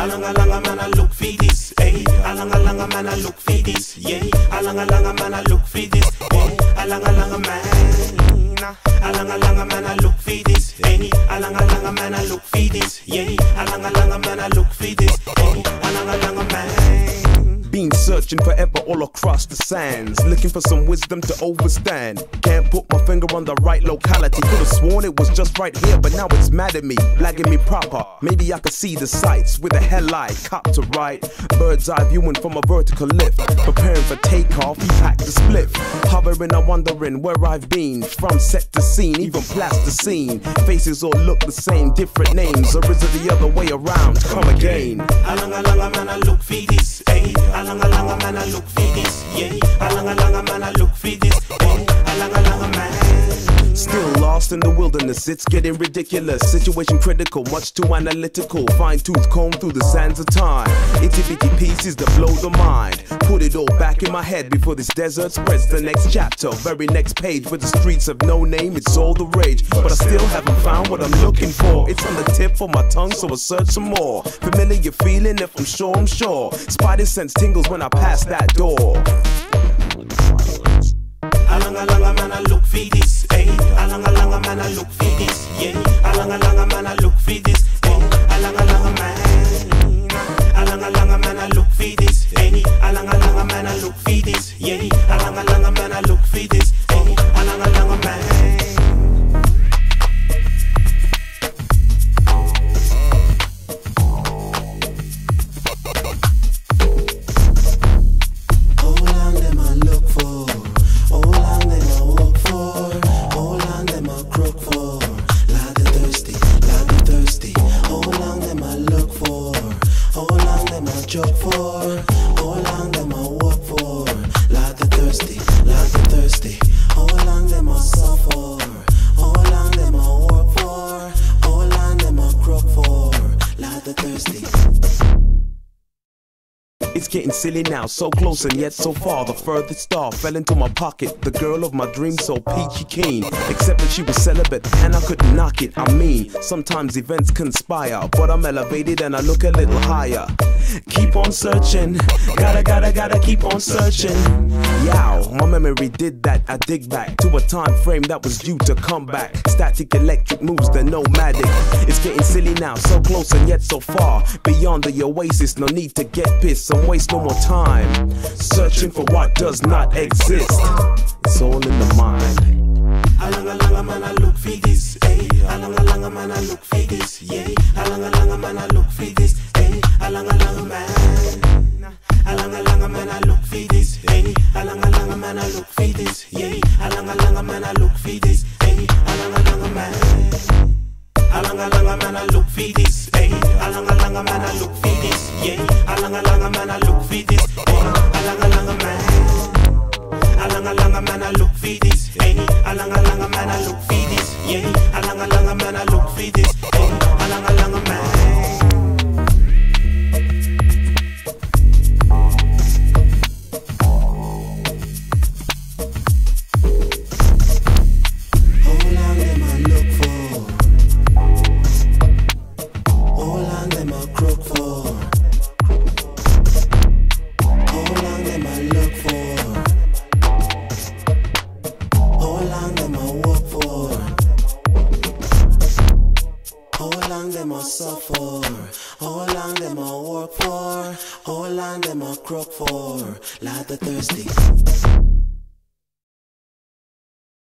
Alanga langa man, I look for this. Eh? Hey, alanga langa man, I look for this. Yeah, alanga langa man, I look for this. Eh? Hey, alanga langa man. Alanga langa man, I look for this. Eh? Hey, alanga langa man, I look for this. Yeah, alanga langa man, I look for this. Hey, alanga langa. Been searching forever all across the sands, looking for some wisdom to overstand. Can't put my finger on the right locality. Could've sworn it was just right here, but now it's mad at me, lagging me proper. Maybe I could see the sights with a headlight, cop to right. Bird's eye viewing from a vertical lift, preparing for takeoff. He packed the split, hovering and wondering where I've been. From set to scene, even plasticine. Faces all look the same, different names, or is it the other way around? Come again. Alanga langa man, I look for this. Eh? Hey, alanga langa man, I look for this. Yeah, alanga langa man, I look for this. Lost in the wilderness, it's getting ridiculous. Situation critical, much too analytical. Fine tooth comb through the sands of time. Itty bitty pieces that blow the mind. Put it all back in my head before this desert spreads the next chapter. Very next page with the streets of no name, it's all the rage. But I still haven't found what I'm looking for. It's on the tip of my tongue, so I'll search some more. Familiar feeling, if I'm sure, I'm sure. Spider sense tingles when I pass that door. Alanga langa man, I look for this. Alanga langa man, I look for this. Yeah, alanga langa man, I look for this. Hey, alanga langa man. I crook for? It's getting silly now, so close and yet so far. The furthest star fell into my pocket. The girl of my dreams, so peachy keen. Except that she was celibate and I couldn't knock it. I mean, sometimes events conspire, but I'm elevated and I look a little higher. Keep on searching, gotta, gotta, gotta keep on searching. Yow, my memory did that. I dig back to a time frame that was due to come back. Static electric moves the nomadic. It's getting silly now, so close and yet so far. Beyond the oasis, no need to get pissed and waste no more time. Searching for what does not exist. It's all in the mind. Alanga langa man, I look for this. Hey, alanga langa man, I look for this. Man, I look for this. Yeah, alanga langa man, I look for this. Hey, alanga langa man. Alanga langa man, I look for this. Hey, alanga langa man, I look for this. Yeah, alanga langa man, I look for this. Hey, alanga langa man. Alanga langa man, I look for this. Hey, alanga langa man, I look for this. Yeah, alanga langa man, I look for this. Hey, alanga langa man. Long them I work for? How long them I suffer? How long them I work for? How long them I crook for? Lot of thirsty.